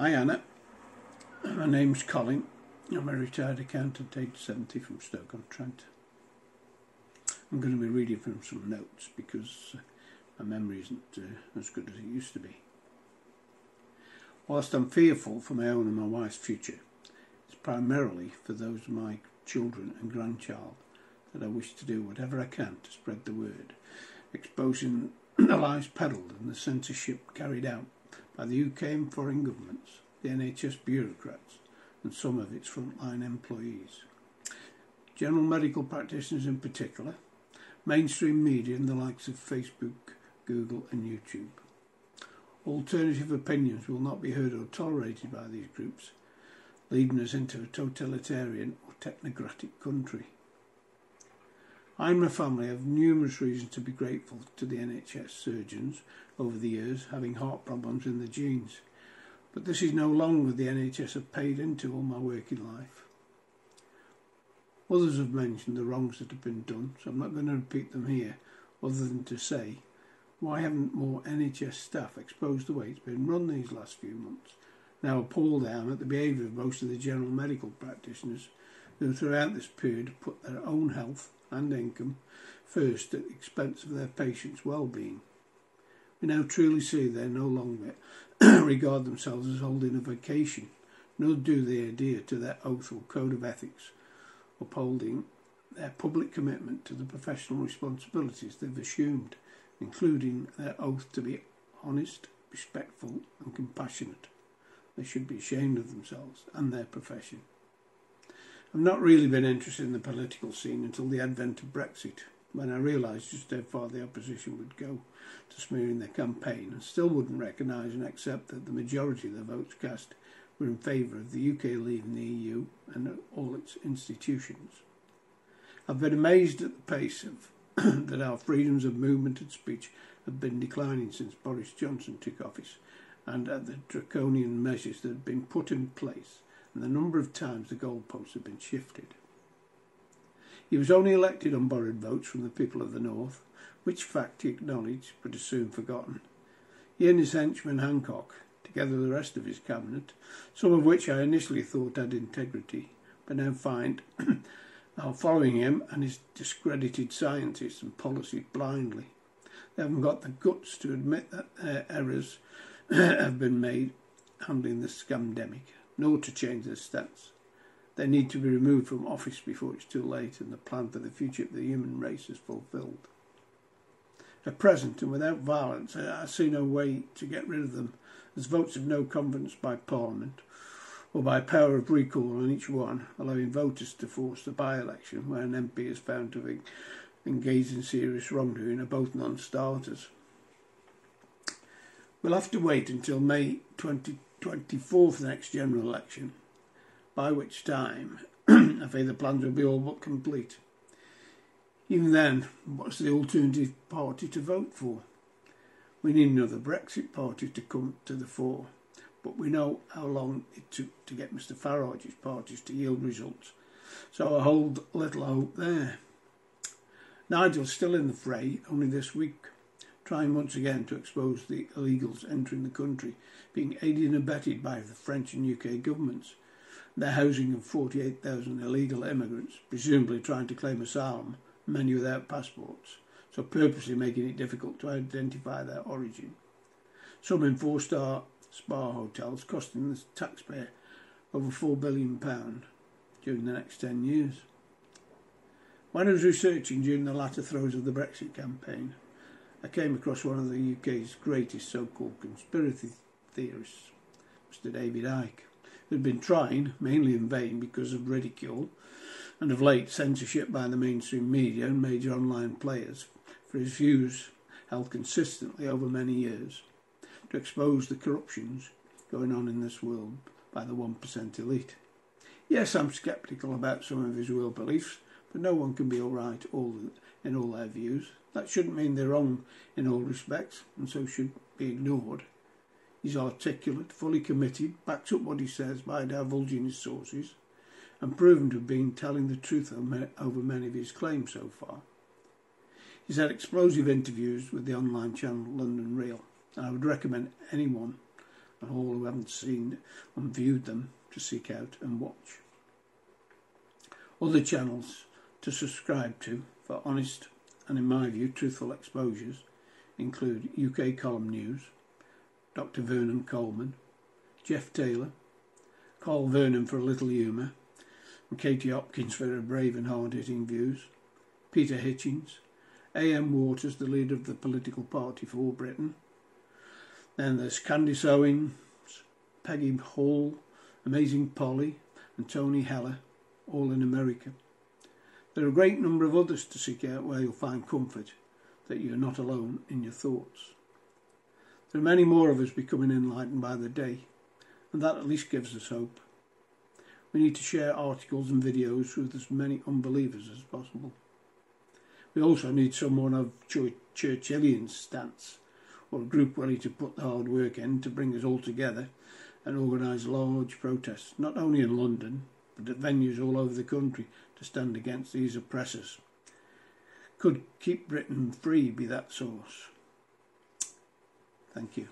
Hi Anna, my name's Colin. I'm a retired accountant, age 70 from Stoke-on-Trent. I'm going to be reading from some notes because my memory isn't uh, as good as it used to be. Whilst I'm fearful for my own and my wife's future, it's primarily for those of my children and grandchild that I wish to do whatever I can to spread the word, exposing the lies peddled and the censorship carried out by the UK and foreign governments, the NHS bureaucrats, and some of its frontline employees. General medical practitioners in particular, mainstream media and the likes of Facebook, Google and YouTube. Alternative opinions will not be heard or tolerated by these groups, leading us into a totalitarian or technocratic country. I and my family have numerous reasons to be grateful to the NHS surgeons over the years having heart problems in the genes. But this is no longer the NHS have paid into all my working life. Others have mentioned the wrongs that have been done, so I'm not going to repeat them here, other than to say, why haven't more NHS staff exposed the way it's been run these last few months? Now appalled I am at the behaviour of most of the general medical practitioners who throughout this period put their own health and income first at the expense of their patients' well-being. We now truly see they no longer regard themselves as holding a vocation, nor do they adhere to their oath or code of ethics, upholding their public commitment to the professional responsibilities they've assumed, including their oath to be honest, respectful, and compassionate. They should be ashamed of themselves and their profession. I've not really been interested in the political scene until the advent of Brexit, when I realised just how far the opposition would go to smearing their campaign and still wouldn't recognise and accept that the majority of the votes cast were in favour of the UK leaving the EU and all its institutions. I've been amazed at the pace of that our freedoms of movement and speech have been declining since Boris Johnson took office and at the draconian measures that have been put in place and the number of times the goalposts have been shifted. He was only elected on borrowed votes from the people of the North, which fact he acknowledged but is soon forgotten. He and his henchman Hancock, together with the rest of his cabinet, some of which I initially thought had integrity, but now find are following him and his discredited scientists and policy blindly. They haven't got the guts to admit that their errors have been made handling the scamdemic nor to change their stance. They need to be removed from office before it's too late and the plan for the future of the human race is fulfilled. At present, and without violence, I see no way to get rid of them, as votes of no confidence by Parliament, or by power of recall on each one, allowing voters to force the by-election where an MP is found to have engaged in serious wrongdoing are both non-starters. We'll have to wait until May 20, 24th the next general election, by which time I fear the plans will be all but complete. Even then, what's the alternative party to vote for? We need another Brexit party to come to the fore, but we know how long it took to get Mr Farage's parties to yield results, so I hold little hope there. Nigel's still in the fray, only this week trying once again to expose the illegals entering the country, being aided and abetted by the French and UK governments. Their housing of 48,000 illegal immigrants, presumably trying to claim asylum, many without passports, so purposely making it difficult to identify their origin. Some in four-star spa hotels costing the taxpayer over £4 billion during the next 10 years. When I was researching during the latter throes of the Brexit campaign, I came across one of the UK's greatest so-called conspiracy theorists, Mr David Icke, who had been trying, mainly in vain because of ridicule and of late censorship by the mainstream media and major online players for his views held consistently over many years, to expose the corruptions going on in this world by the 1% elite. Yes, I'm sceptical about some of his real beliefs, but no one can be all right all in all their views. That shouldn't mean they're wrong in all respects, and so should be ignored. He's articulate, fully committed, backs up what he says by divulging his sources, and proven to have been telling the truth over many of his claims so far. He's had explosive interviews with the online channel London Real, and I would recommend anyone and all who haven't seen and viewed them to seek out and watch. Other channels to subscribe to for honest and, in my view, truthful exposures include UK Column News, Dr. Vernon Coleman, Jeff Taylor, Carl Vernon for a little humour, and Katie Hopkins for her brave and hard-hitting views, Peter Hitchens, A.M. Waters, the leader of the political party for Britain. Then there's Candace Owens, Peggy Hall, Amazing Polly, and Tony Heller, all in America. There are a great number of others to seek out where you'll find comfort that you're not alone in your thoughts. There are many more of us becoming enlightened by the day, and that at least gives us hope. We need to share articles and videos with as many unbelievers as possible. We also need someone of Churchillian stance, or a group ready to put the hard work in to bring us all together and organise large protests, not only in London, at venues all over the country to stand against these oppressors. Could Keep Britain Free be that source? Thank you.